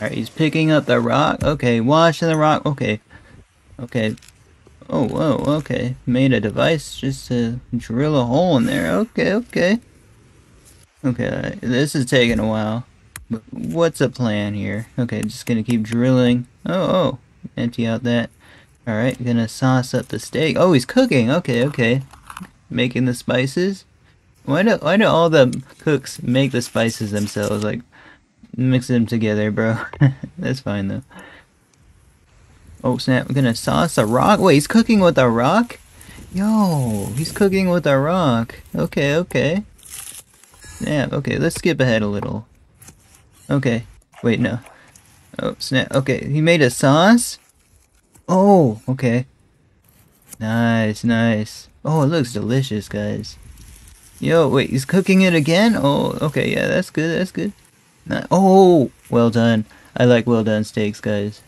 Alright, he's picking up the rock. Okay, washing the rock. Okay. Okay. Oh, whoa, okay. Made a device just to drill a hole in there. Okay, okay. Okay, this is taking a while. But what's the plan here? Okay, just gonna keep drilling. Oh, oh. Empty out that. Alright, gonna sauce up the steak. Oh, he's cooking. Okay, okay. Making the spices. Why do, why do all the cooks make the spices themselves? Like, mix them together, bro. That's fine, though. Oh, snap. We're gonna sauce a rock? Wait, he's cooking with a rock? Yo, he's cooking with a rock. Okay, okay. Snap. Okay, let's skip ahead a little. Okay. Wait, no. Oh, snap. Okay, he made a sauce? Oh, okay. Nice, nice. Oh, it looks delicious, guys. Yo, wait, he's cooking it again? Oh, okay, yeah, that's good, that's good. Oh, well done. I like well done steaks, guys.